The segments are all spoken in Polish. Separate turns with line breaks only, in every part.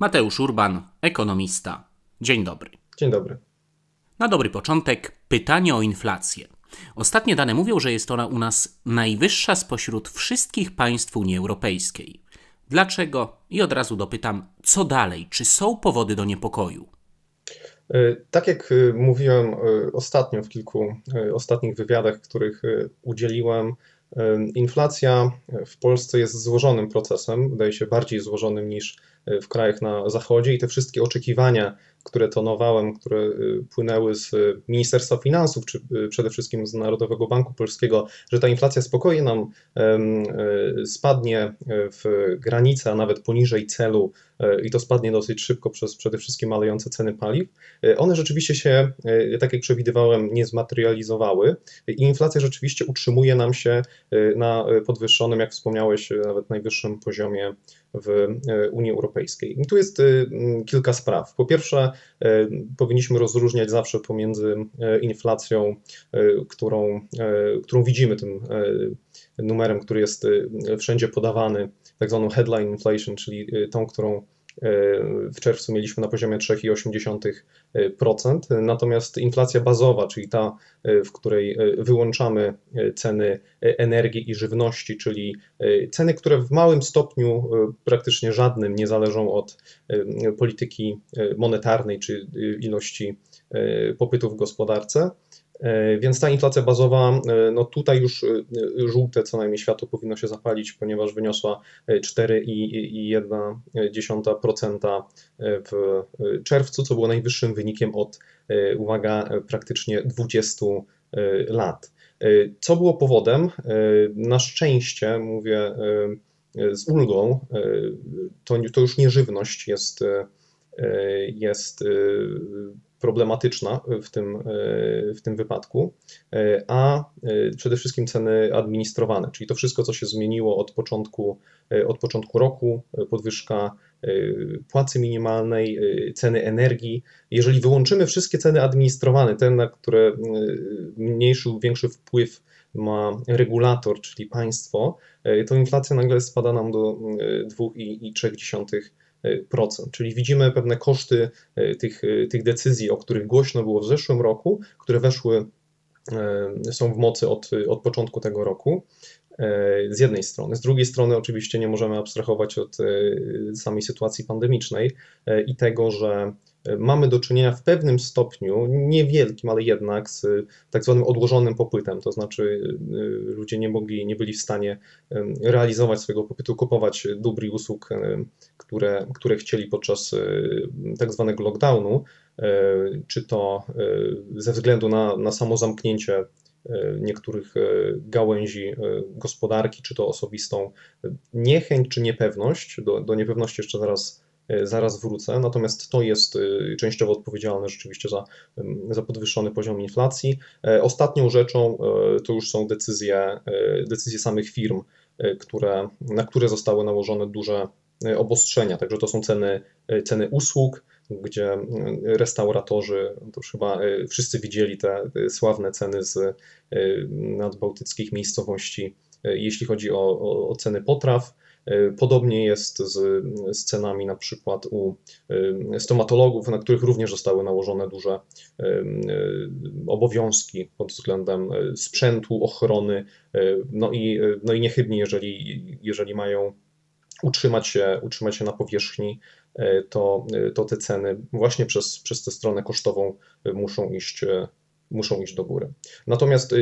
Mateusz Urban, ekonomista. Dzień dobry.
Dzień dobry.
Na dobry początek pytanie o inflację. Ostatnie dane mówią, że jest ona u nas najwyższa spośród wszystkich państw Unii Europejskiej. Dlaczego? I od razu dopytam, co dalej? Czy są powody do niepokoju?
E, tak jak e, mówiłem e, ostatnio w kilku ostatnich wywiadach, których udzieliłem, inflacja w Polsce jest złożonym procesem, wydaje się bardziej złożonym niż w krajach na zachodzie i te wszystkie oczekiwania, które tonowałem, które y, płynęły z Ministerstwa Finansów, czy y, przede wszystkim z Narodowego Banku Polskiego, że ta inflacja spokojnie nam y, spadnie w granicę, a nawet poniżej celu i to spadnie dosyć szybko przez przede wszystkim malejące ceny paliw, one rzeczywiście się, tak jak przewidywałem, nie zmaterializowały i inflacja rzeczywiście utrzymuje nam się na podwyższonym, jak wspomniałeś, nawet najwyższym poziomie w e, Unii Europejskiej. I tu jest e, kilka spraw. Po pierwsze, e, powinniśmy rozróżniać zawsze pomiędzy inflacją, którą, którą widzimy tym numerem, który jest wszędzie podawany, tak zwaną headline inflation, czyli tą, którą w czerwcu mieliśmy na poziomie 3,8%, natomiast inflacja bazowa, czyli ta, w której wyłączamy ceny energii i żywności, czyli ceny, które w małym stopniu, praktycznie żadnym, nie zależą od polityki monetarnej czy ilości popytu w gospodarce, E, więc ta inflacja bazowa, e, no tutaj już e, żółte co najmniej światło powinno się zapalić, ponieważ wyniosła 4,1% w czerwcu, co było najwyższym wynikiem od, uwaga, praktycznie 20 lat. Co było powodem? Na szczęście, mówię z ulgą, to, to już nie żywność jest, jest problematyczna w tym, e, w tym wypadku, e, a e, przede wszystkim ceny administrowane, czyli to wszystko, co się zmieniło od początku, od początku roku, podwyżka płacy minimalnej, ceny energii. Jeżeli wyłączymy wszystkie ceny administrowane, te, na które mniejszy lub większy wpływ ma regulator, czyli państwo, to inflacja nagle spada nam do 2,3%. Czyli widzimy pewne koszty e, tych, e, tych decyzji, o których głośno było w zeszłym roku, które weszły, e, są w mocy od, od początku tego roku z jednej strony. Z drugiej strony, oczywiście, nie możemy abstrahować od samej sytuacji pandemicznej i tego, że mamy do czynienia w pewnym stopniu, niewielkim, ale jednak z tak zwanym odłożonym popytem, to znaczy ludzie nie mogli, nie byli w stanie realizować swojego popytu, kupować dóbr i usług, które, które chcieli podczas tak zwanego lockdownu, czy to ze względu na, na samo zamknięcie niektórych gałęzi gospodarki, czy to osobistą niechęć, czy niepewność. Do, do niepewności jeszcze zaraz E, zaraz wrócę. Natomiast to jest e, częściowo odpowiedzialne rzeczywiście za, za podwyższony poziom inflacji. E, ostatnią rzeczą to już są decyzje, decyzje samych firm, które, na które zostały nałożone duże obostrzenia. Także to są ceny, ceny usług, gdzie restauratorzy, to już chyba wszyscy widzieli te sławne ceny z nadbałtyckich miejscowości, jeśli chodzi o, o, o ceny potraw. E, podobnie jest z, z cenami na przykład u e, stomatologów, na których również zostały nałożone duże e, obowiązki pod względem sprzętu, ochrony, no i, no i niechybnie, jeżeli, jeżeli mają utrzymać się, utrzymać się na powierzchni, to, to te ceny właśnie przez, przez tę stronę kosztową muszą iść, muszą iść do góry. Natomiast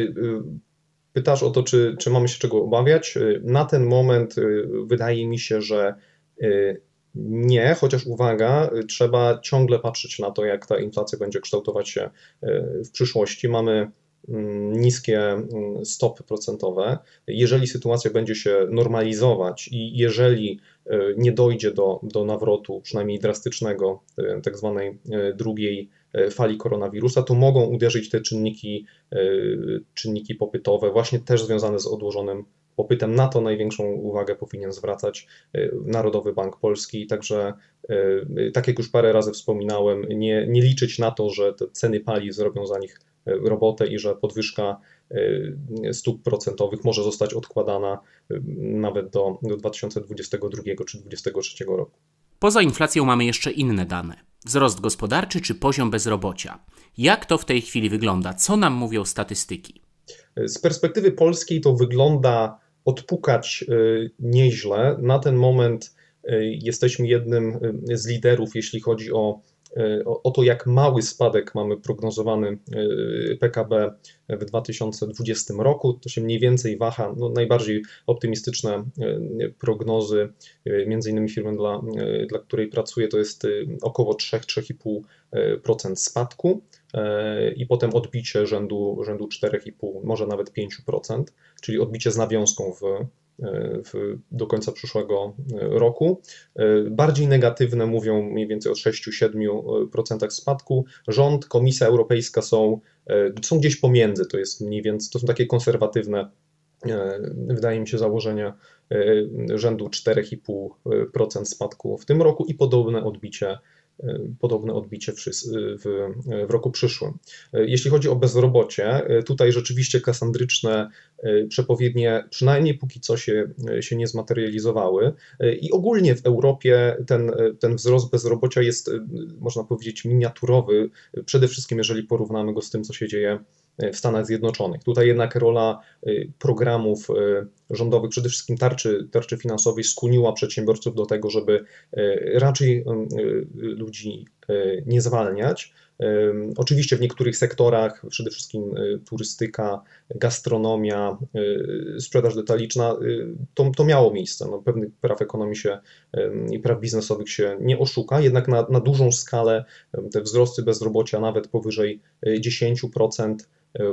Pytasz o to, czy, czy mamy się czego obawiać. Na ten moment wydaje mi się, że nie, chociaż uwaga, trzeba ciągle patrzeć na to, jak ta inflacja będzie kształtować się w przyszłości. Mamy niskie mm, stopy procentowe. Jeżeli sytuacja będzie się normalizować i jeżeli nie dojdzie do, do nawrotu, przynajmniej drastycznego, tak zwanej drugiej E, fali koronawirusa, to mogą uderzyć te czynniki, e, czynniki popytowe, właśnie też związane z odłożonym popytem. Na to największą uwagę powinien zwracać e, Narodowy Bank Polski. Także, tak jak już parę razy wspominałem, nie, nie liczyć na to, że te ceny paliw zrobią za nich robotę i że podwyżka stóp procentowych może zostać odkładana nawet do, do 2022 czy 2023 roku.
Poza inflacją mamy jeszcze inne dane. Wzrost gospodarczy czy poziom bezrobocia. Jak to w tej chwili wygląda? Co nam mówią statystyki?
Z perspektywy polskiej to wygląda odpukać y, nieźle. Na ten moment y, jesteśmy jednym y, z liderów, jeśli chodzi o o, to, jak mały spadek mamy prognozowany PKB w 2020 roku. To się mniej więcej waha. No, najbardziej optymistyczne prognozy, między innymi firmy, dla, dla której pracuję, to jest około 3-3,5% spadku i potem odbicie rzędu, rzędu 4,5, może nawet 5%, czyli odbicie z nawiązką w, w, do końca przyszłego roku. Bardziej negatywne mówią mniej więcej o 6-7% spadku. Rząd, Komisja Europejska są, są gdzieś pomiędzy, to jest mniej więcej, to są takie konserwatywne wydaje mi się, założenia rzędu 4,5% spadku w tym roku i podobne odbicie podobne odbicie w, w, w, roku przyszłym. Jeśli chodzi o bezrobocie, tutaj rzeczywiście kasandryczne przepowiednie przynajmniej póki co się, się nie zmaterializowały i ogólnie w Europie ten, ten wzrost bezrobocia jest, można powiedzieć, miniaturowy, przede wszystkim jeżeli porównamy go z tym, co się dzieje w Stanach Zjednoczonych. Tutaj jednak rola y, programów y, rządowych, przede wszystkim tarczy, tarczy finansowej, skłoniła przedsiębiorców do tego, żeby raczej ludzi nie zwalniać. Oczywiście w niektórych sektorach, przede wszystkim turystyka, gastronomia, sprzedaż detaliczna, to, to miało miejsce. No, pewnych praw ekonomii się i praw biznesowych się nie oszuka, jednak na, na dużą skalę te wzrosty bezrobocia, nawet powyżej 10%,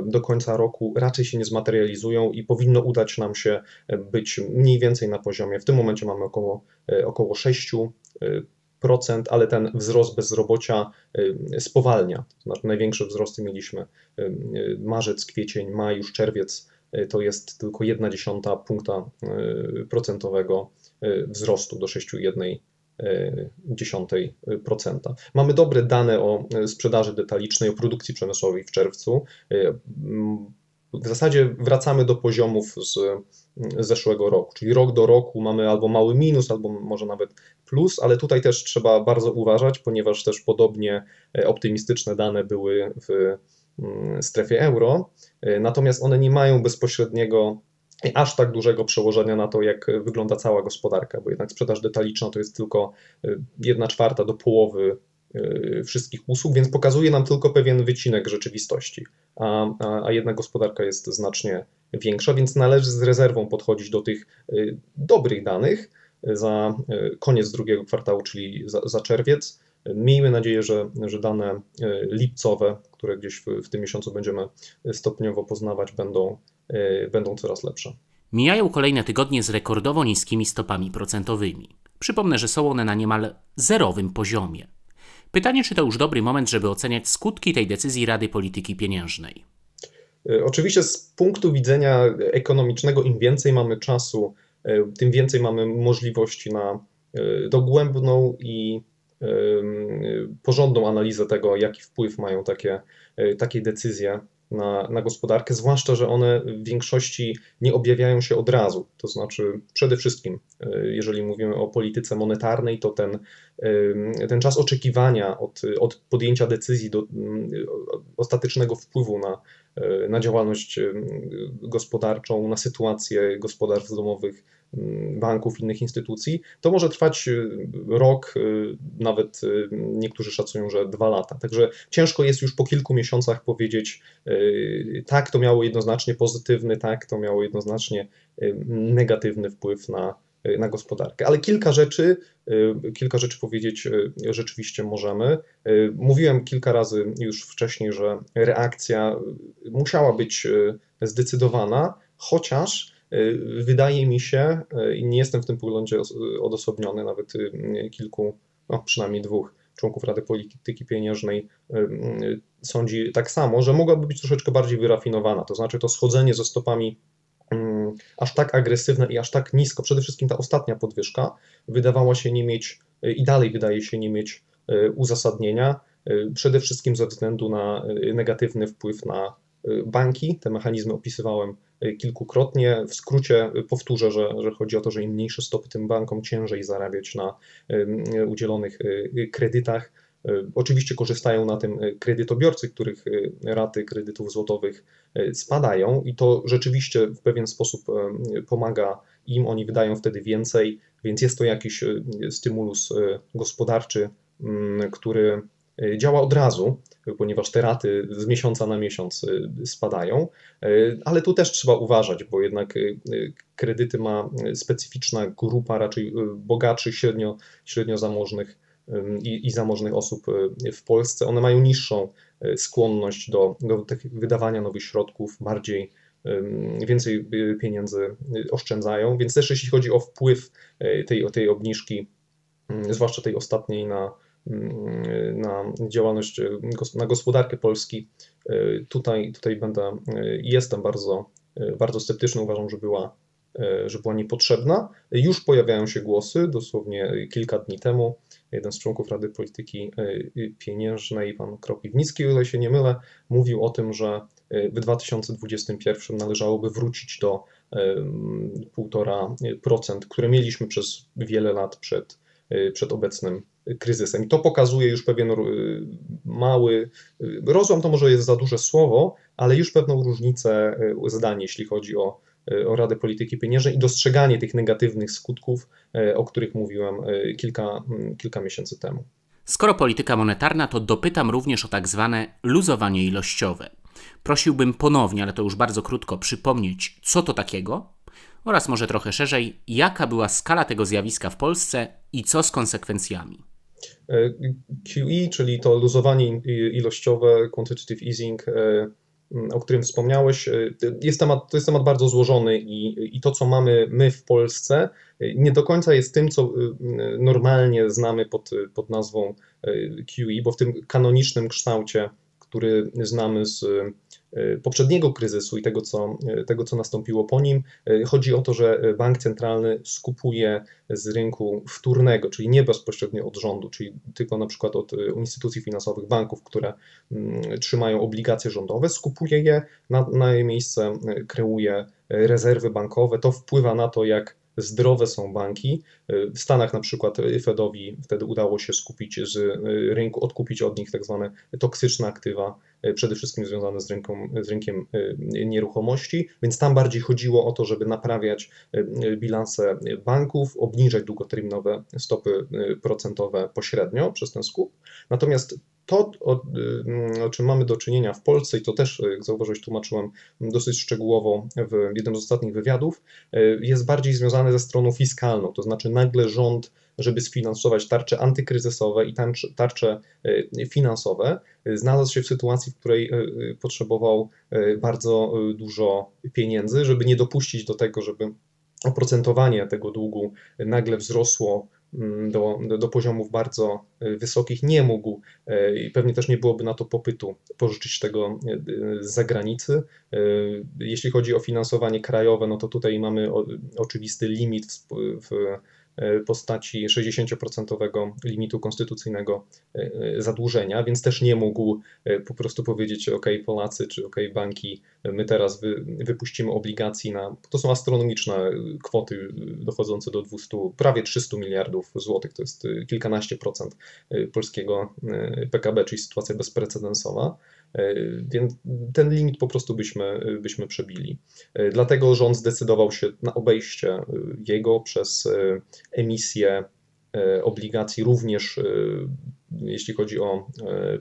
do końca roku raczej się nie zmaterializują i powinno udać nam się być mniej więcej na poziomie. W tym momencie mamy około, około 6%, ale ten wzrost bezrobocia spowalnia. To znaczy największe wzrosty mieliśmy marzec, kwiecień, maj, już czerwiec to jest tylko 1,1 punkta procentowego wzrostu do 6,1 0,1%. Mamy dobre dane o sprzedaży detalicznej, o produkcji przemysłowej w czerwcu. W zasadzie wracamy do poziomów z zeszłego roku, czyli rok do roku mamy albo mały minus, albo może nawet plus, ale tutaj też trzeba bardzo uważać, ponieważ też podobnie optymistyczne dane były w strefie euro, natomiast one nie mają bezpośredniego aż tak dużego przełożenia na to, jak wygląda cała gospodarka, bo jednak sprzedaż detaliczna to jest tylko 1 y, czwarta do połowy y, wszystkich usług, więc pokazuje nam tylko pewien wycinek rzeczywistości, a, a, a jednak gospodarka jest znacznie większa, więc należy z rezerwą podchodzić do tych y, dobrych danych za koniec drugiego kwartału, czyli za, za czerwiec. Miejmy nadzieję, że, że dane lipcowe, które gdzieś w, w tym miesiącu będziemy stopniowo poznawać, będą będą coraz lepsze.
Mijają kolejne tygodnie z rekordowo niskimi stopami procentowymi. Przypomnę, że są one na niemal zerowym poziomie. Pytanie, czy to już dobry moment, żeby oceniać skutki tej decyzji Rady Polityki Pieniężnej?
Y, oczywiście z punktu widzenia ekonomicznego, im więcej mamy czasu, y, tym więcej mamy możliwości na dogłębną i porządną analizę tego, jaki wpływ mają takie, takie decyzje na, na gospodarkę, zwłaszcza, że one w większości nie objawiają się od razu. To znaczy, przede wszystkim, e, jeżeli mówimy o polityce monetarnej, to ten, e, ten czas oczekiwania od, od podjęcia decyzji do ostatecznego wpływu na, e, na działalność gospodarczą, na sytuację gospodarstw domowych Mm, banków, innych instytucji, to może trwać y, rok, y, nawet y, niektórzy szacują, że dwa lata. Także ciężko jest już po kilku miesiącach powiedzieć, tak, to miało jednoznacznie pozytywny, tak, to miało jednoznacznie negatywny wpływ na, na gospodarkę. Ale kilka rzeczy, kilka rzeczy powiedzieć rzeczywiście możemy. Mówiłem kilka razy już wcześniej, że reakcja musiała być zdecydowana, chociaż wydaje mi się, y, i nie jestem w tym poglądzie odosobniony, nawet y, kilku, no przynajmniej dwóch członków Rady Polityki Pieniężnej sądzi tak samo, że mogłaby być troszeczkę bardziej wyrafinowana. To znaczy to schodzenie ze stopami aż tak agresywne i aż tak nisko, przede wszystkim ta ostatnia podwyżka, wydawała się nie mieć i dalej wydaje się nie mieć uzasadnienia, przede wszystkim ze względu na negatywny wpływ na banki. Te mechanizmy opisywałem kilkukrotnie. W skrócie powtórzę, że, że chodzi o to, że im mniejsze stopy tym bankom ciężej zarabiać na udzielonych kredytach. Oczywiście korzystają na tym kredytobiorcy, których raty kredytów złotowych spadają i to rzeczywiście w pewien sposób pomaga im, oni wydają wtedy więcej, więc jest to jakiś stymulus gospodarczy, który E, działa od razu, ponieważ te raty z miesiąca na miesiąc e, spadają, e, ale tu też trzeba uważać, bo jednak kredyty ma specyficzna grupa raczej bogaczy, średnio, średnio zamożnych i, i zamożnych osób w Polsce. One mają niższą skłonność do, do wydawania nowych środków, bardziej więcej pieniędzy oszczędzają, więc też jeśli chodzi o wpływ tej, tej obniżki, zwłaszcza tej ostatniej na, na działalność, e, na gospodarkę Polski, e, tutaj, tutaj będę, e, jestem bardzo, bardzo sceptyczny, uważam, że była, że była niepotrzebna. Już pojawiają się głosy, dosłownie kilka dni temu, jeden z członków Rady Polityki Pieniężnej, pan Kropiwnicki, o ile się nie mylę, mówił o tym, że w 2021 należałoby wrócić do 1,5%, które mieliśmy przez wiele lat przed, przed obecnym kryzysem. I to pokazuje już pewien y, mały, y, rozłam to może jest za duże słowo, ale już pewną różnicę y, zdanie, jeśli chodzi o, o Radę Polityki Pieniężnej i dostrzeganie tych negatywnych skutków, o których mówiłem kilka, kilka miesięcy temu.
Skoro polityka monetarna, to dopytam również o tak zwane luzowanie ilościowe. Prosiłbym ponownie, ale to już bardzo krótko, przypomnieć, co to takiego oraz może trochę szerzej, jaka była skala tego zjawiska w Polsce i co z konsekwencjami.
E, QE, czyli to luzowanie ilościowe, quantitative easing, e, o którym wspomniałeś, e, jest temat, to jest temat bardzo złożony i, i to, co mamy my w Polsce, nie do końca jest tym, co normalnie znamy pod, pod nazwą QE, bo w tym kanonicznym kształcie, który znamy z E, poprzedniego kryzysu i tego co, e, tego, co nastąpiło po nim. E, chodzi o to, że bank centralny skupuje z rynku wtórnego, czyli nie bezpośrednio od rządu, czyli tylko na przykład od instytucji finansowych, banków, które mm, trzymają obligacje rządowe, skupuje je, na, na jej miejsce kreuje rezerwy bankowe. To wpływa na to, jak zdrowe są banki. W Stanach na przykład Fedowi wtedy udało się skupić z rynku, odkupić od nich tak zwane toksyczne aktywa, przede wszystkim związane z, z rynkiem nieruchomości, więc tam bardziej chodziło o to, żeby naprawiać bilanse banków, obniżać długoterminowe stopy procentowe pośrednio przez ten skup. Natomiast to, o, o, czym mamy do czynienia w Polsce, i to też, jak zauważyłeś, tłumaczyłem dosyć szczegółowo w jednym z ostatnich wywiadów, jest bardziej związane ze stroną fiskalną, to znaczy nagle rząd, żeby sfinansować tarcze antykryzysowe i tarcze finansowe, znalazł się w sytuacji, w której potrzebował bardzo dużo pieniędzy, żeby nie dopuścić do tego, żeby oprocentowanie tego długu nagle wzrosło do, do poziomów bardzo e, wysokich, nie mógł e, i pewnie też nie byłoby na to popytu pożyczyć tego e, z zagranicy. Jeśli chodzi o finansowanie krajowe, no to tutaj mamy oczywisty limit w, w postaci 60% limitu konstytucyjnego e, zadłużenia, więc też nie mógł e, po prostu powiedzieć, OK, Polacy czy OK, banki, my teraz wy, wypuścimy obligacji na, to są astronomiczne kwoty dochodzące do 200, prawie 300 miliardów złotych, to jest kilkanaście procent polskiego PKB, czyli sytuacja bezprecedensowa. E, więc ten limit po prostu byśmy, byśmy przebili. E, dlatego rząd zdecydował się na obejście e, jego przez emisję obligacji, również jeśli chodzi o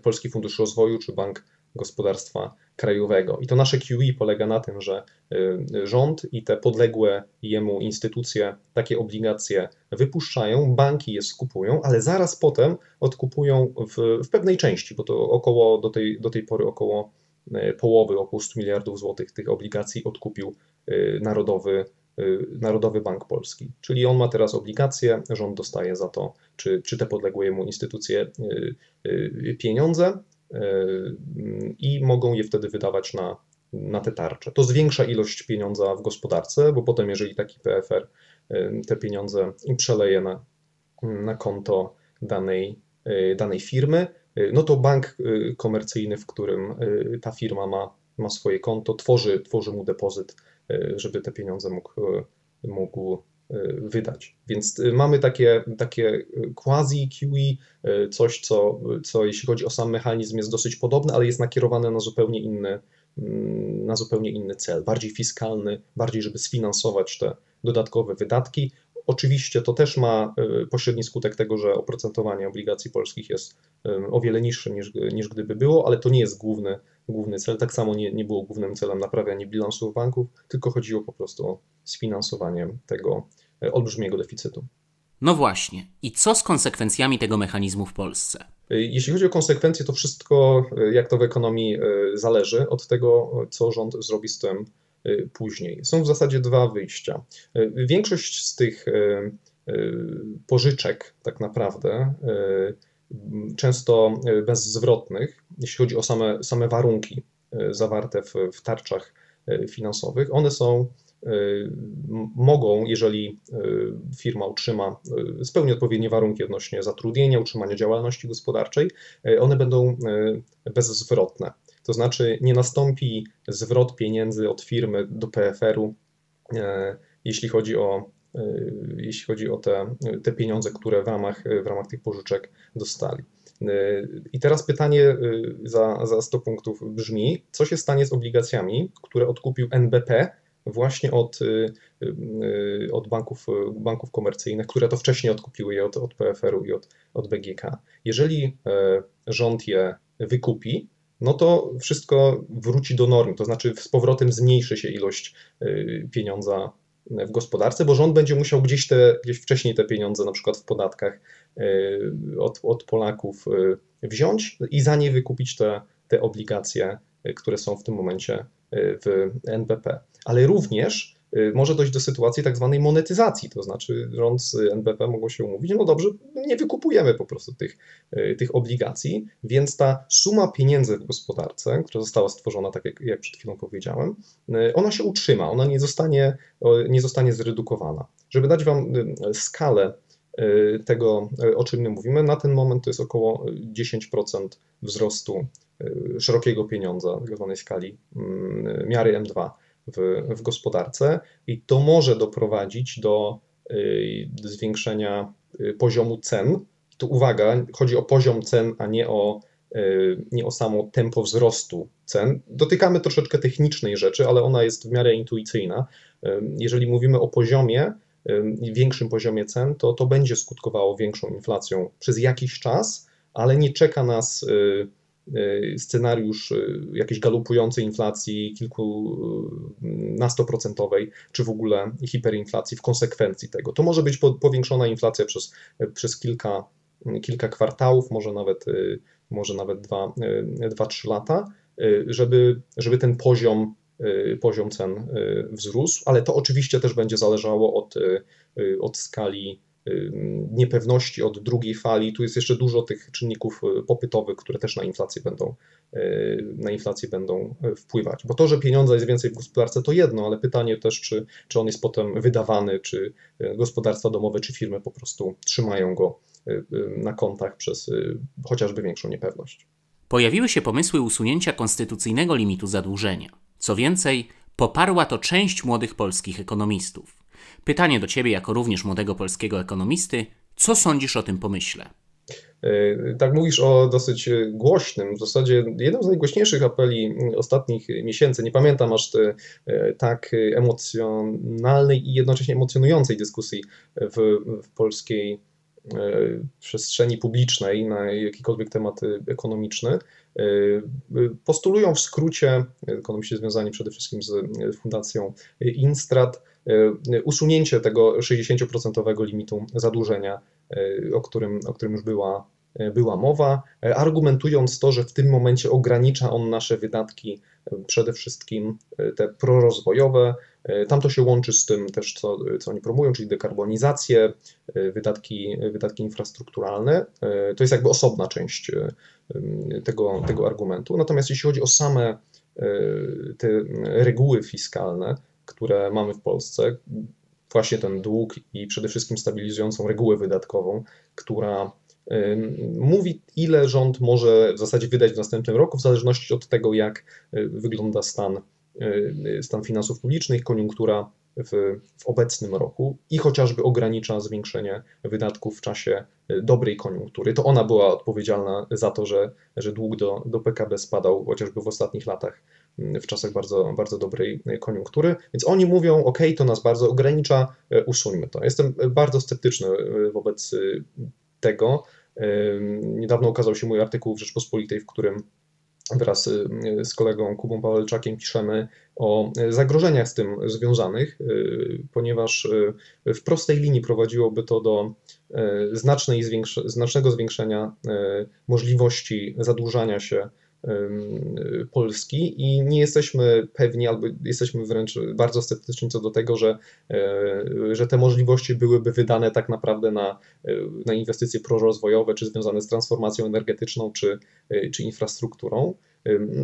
Polski Fundusz Rozwoju czy Bank Gospodarstwa Krajowego. I to nasze QE polega na tym, że y, rząd i te podległe jemu instytucje takie obligacje wypuszczają, banki je skupują, ale zaraz potem odkupują w, w pewnej części, bo to około do tej, do tej pory około y, połowy, około 100 miliardów złotych tych obligacji odkupił y, Narodowy, Narodowy Bank Polski. Czyli on ma teraz obligacje, rząd dostaje za to, czy, czy te podległe jemu instytucje pieniądze, i mogą je wtedy wydawać na, na te tarcze. To zwiększa ilość pieniądza w gospodarce, bo potem, jeżeli taki PFR te pieniądze przeleje na, na konto danej, danej firmy, no to bank komercyjny, w którym ta firma ma, ma swoje konto, tworzy, tworzy mu depozyt żeby te pieniądze mógł, mógł wydać. Więc mamy takie, takie quasi QE, coś, co, co jeśli chodzi o sam mechanizm jest dosyć podobne, ale jest nakierowane na zupełnie inny, mm, na zupełnie inny cel, bardziej fiskalny, bardziej, żeby sfinansować te dodatkowe wydatki. Oczywiście to też ma e, pośredni skutek tego, że oprocentowanie obligacji polskich jest e, o wiele niższe niż, niż gdyby było, ale to nie jest główny, główny cel. Tak samo nie, nie było głównym celem naprawianie bilansów banków, tylko chodziło po prostu o sfinansowanie tego e, olbrzymiego deficytu.
No właśnie. I co z konsekwencjami tego mechanizmu w Polsce?
Jeśli chodzi o konsekwencje, to wszystko, jak to w ekonomii, zależy od tego, co rząd zrobi z tym później. Są w zasadzie dwa wyjścia. Większość z tych pożyczek, tak naprawdę, często bezzwrotnych, jeśli chodzi o same, same warunki zawarte w, w tarczach finansowych, one są mogą, jeżeli firma utrzyma, spełni odpowiednie warunki odnośnie zatrudnienia, utrzymania działalności gospodarczej, one będą bezzwrotne. To znaczy nie nastąpi zwrot pieniędzy od firmy do PFR-u, e, jeśli chodzi o, e, jeśli chodzi o te, te pieniądze, które w ramach, w ramach tych pożyczek dostali. E, I teraz pytanie za, za 100 punktów brzmi, co się stanie z obligacjami, które odkupił NBP właśnie od, od banków, banków komercyjnych, które to wcześniej odkupiły je od, od PFR-u i od, od BGK. Jeżeli rząd je wykupi, no to wszystko wróci do normy, to znaczy z powrotem zmniejszy się ilość y, pieniądza w gospodarce, bo rząd będzie musiał gdzieś, te, gdzieś wcześniej te pieniądze, na przykład w podatkach y, od, od Polaków y, wziąć i za nie wykupić te, te obligacje, które są w tym momencie w NBP. Ale również może dojść do sytuacji tak zwanej monetyzacji, to znaczy rząd z NBP mogą się umówić, no dobrze, nie wykupujemy po prostu tych, y, tych obligacji, więc ta suma pieniędzy w gospodarce, która została stworzona, tak jak, jak przed chwilą powiedziałem, y, ona się utrzyma, ona nie zostanie, nie zostanie zredukowana. Żeby dać Wam skalę tego, o czym my mówimy, na ten moment to jest około 10% wzrostu szerokiego pieniądza, tak zwanej skali mm, miary M2 w, w gospodarce i to może doprowadzić do y, zwiększenia y, poziomu cen. Tu uwaga, chodzi o poziom cen, a nie o, y, nie o samo tempo wzrostu cen. Dotykamy troszeczkę technicznej rzeczy, ale ona jest w miarę intuicyjna. Jeżeli mówimy o poziomie, większym poziomie cen, to to będzie skutkowało większą inflacją przez jakiś czas, ale nie czeka nas scenariusz y, jakiejś galopującej inflacji kilkunastoprocentowej, czy w ogóle hiperinflacji w konsekwencji tego. To może być powiększona inflacja przez, przez kilka, kilka kwartałów, może nawet, y, może nawet 2-3 lata, żeby, żeby ten poziom, poziom cen wzrósł, ale to oczywiście też będzie zależało od, od skali niepewności od drugiej fali. Tu jest jeszcze dużo tych czynników y, popytowych, które też na inflację będą, y, na inflację będą y, wpływać. Bo to, że pieniądza jest więcej w gospodarce, to jedno, ale pytanie też, czy, czy on jest potem wydawany, czy gospodarstwa domowe, czy firmy po prostu trzymają go na kontach przez chociażby większą niepewność.
Pojawiły się pomysły usunięcia konstytucyjnego limitu zadłużenia. Co więcej, poparła to część młodych polskich ekonomistów. Pytanie do Ciebie, jako również młodego polskiego ekonomisty, co sądzisz o tym pomyśle?
E, tak mówisz o dosyć głośnym, w zasadzie jednym z najgłośniejszych apeli ostatnich miesięcy. Nie pamiętam aż te, e, tak emocjonalnej i jednocześnie emocjonującej dyskusji w, w polskiej e, przestrzeni publicznej na jakikolwiek temat ekonomiczny. Postulują w skrócie, ekonomiści związani przede wszystkim z Fundacją Instrat, E, usunięcie tego 60% limitu zadłużenia, e, o którym, o którym już była, e, była mowa, argumentując to, że w tym momencie ogranicza on nasze wydatki, przede wszystkim te prorozwojowe. Tam to się łączy z tym też, co, co oni promują, czyli dekarbonizację, wydatki, wydatki infrastrukturalne. To jest jakby osobna część tego, tego argumentu. Natomiast jeśli chodzi o same te reguły fiskalne, które mamy w Polsce, właśnie ten dług i przede wszystkim stabilizującą regułę wydatkową, która mówi, ile rząd może w zasadzie wydać w następnym roku, w zależności od tego, jak y, wygląda stan stan finansów publicznych, koniunktura w, w obecnym roku i chociażby ogranicza zwiększenie wydatków w czasie e, dobrej koniunktury. To ona była odpowiedzialna za to, że, że dług do, do PKB spadał chociażby w ostatnich latach w czasach bardzo, bardzo dobrej e, koniunktury. Więc oni mówią, OK, to nas bardzo ogranicza, e, usuńmy to. Jestem bardzo sceptyczny wobec tego. Niedawno ukazał się mój artykuł w Rzeczpospolitej, w którym wraz z kolegą Kubą Pawelczakiem piszemy o zagrożeniach z tym związanych, ponieważ w prostej linii prowadziłoby to do znacznej, znacznego zwiększenia możliwości zadłużania się Polski i nie jesteśmy pewni, albo jesteśmy wręcz bardzo sceptyczni co do tego, że, e, że te możliwości byłyby wydane tak naprawdę na, e, na inwestycje prorozwojowe, czy związane z transformacją energetyczną, czy, e, czy infrastrukturą.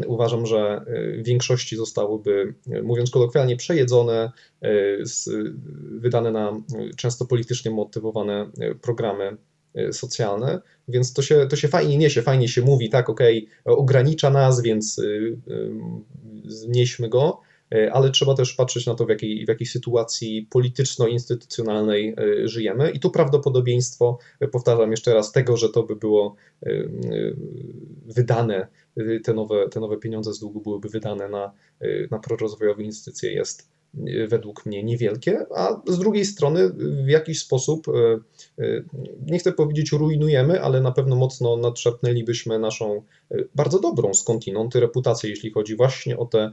Uważam, że w większości zostałyby, mówiąc kolokwialnie, przejedzone, wydane na często politycznie motywowane programy socjalne, więc to się, to się fajnie niesie, fajnie się mówi, tak, okej, okay, ogranicza nas, więc y, y, znieśmy go, ale trzeba też patrzeć na to, w jakiej, w jakiej sytuacji polityczno-instytucjonalnej żyjemy. I tu prawdopodobieństwo, powtarzam jeszcze raz, tego, że to by było wydane, te nowe, te nowe pieniądze z długu byłyby wydane na, na prorozwojowe instytucje jest według mnie niewielkie, a z drugiej strony w jakiś sposób, e, e, nie chcę powiedzieć rujnujemy, ale na pewno mocno nadszarpnęlibyśmy naszą e, bardzo dobrą skądinąd reputację, jeśli chodzi właśnie o te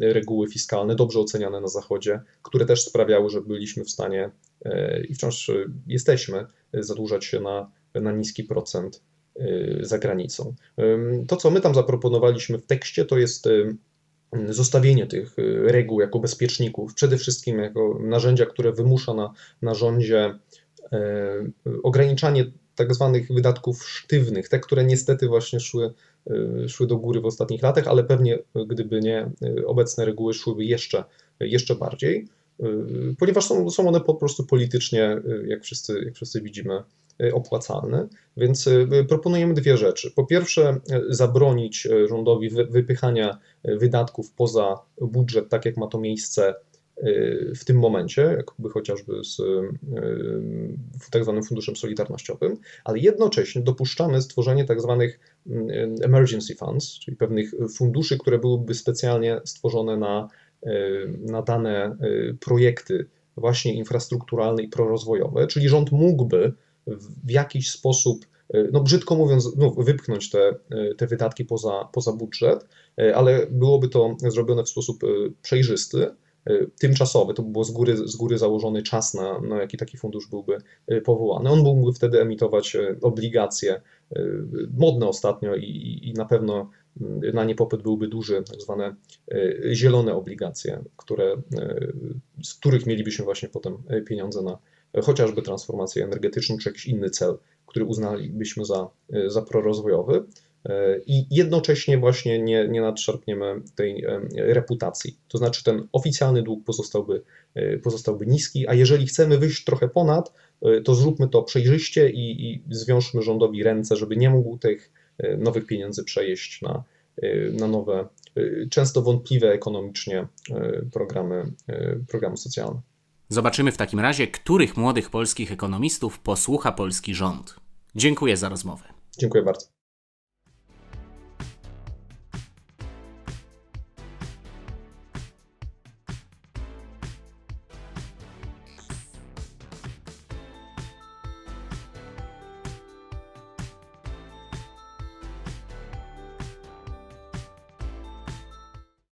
reguły fiskalne, dobrze oceniane na Zachodzie, które też sprawiały, że byliśmy w stanie i wciąż jesteśmy zadłużać się na, na niski procent za granicą. To, co my tam zaproponowaliśmy w tekście, to jest zostawienie tych y, reguł jako bezpieczników, przede wszystkim jako narzędzia, które wymusza na, na rządzie e, ograniczanie tak zwanych wydatków sztywnych, te, które niestety właśnie szły, y, szły do góry w ostatnich latach, ale pewnie gdyby nie y, obecne reguły szłyby jeszcze, jeszcze bardziej, ponieważ są, są one po prostu politycznie, jak wszyscy, jak wszyscy widzimy, Y, opłacalny. Więc y, proponujemy dwie rzeczy. Po pierwsze, y, zabronić rządowi wypychania wydatków poza budżet, tak jak ma to miejsce w tym momencie, jakby chociażby z tak zwanym funduszem solidarnościowym, ale jednocześnie dopuszczamy stworzenie tak zwanych emergency funds, czyli pewnych funduszy, które byłyby specjalnie stworzone na, na dane projekty właśnie infrastrukturalne i prorozwojowe, czyli rząd mógłby w jakiś sposób, e, no brzydko mówiąc, no, wypchnąć te, e, te wydatki poza, poza budżet, e, ale byłoby to zrobione w sposób przejrzysty, tymczasowy, to by było z góry, z góry założony czas, na, na jaki taki fundusz byłby powołany. On mógłby wtedy emitować obligacje, modne ostatnio i, i na pewno na nie popyt byłby duży, tak zwane zielone obligacje, które, z których mielibyśmy właśnie potem pieniądze na chociażby transformację energetyczną, czy jakiś inny cel, który uznalibyśmy za, za prorozwojowy. I jednocześnie właśnie nie, nie nadszarpniemy tej reputacji. To znaczy, ten oficjalny dług pozostałby, pozostałby niski, a jeżeli chcemy wyjść trochę ponad, to zróbmy to przejrzyście i, i zwiążmy rządowi ręce, żeby nie mógł tych nowych pieniędzy przejeść na, na nowe, często wątpliwe ekonomicznie programy, programy socjalne.
Zobaczymy w takim razie, których młodych polskich ekonomistów posłucha polski rząd. Dziękuję za rozmowę.
Dziękuję bardzo.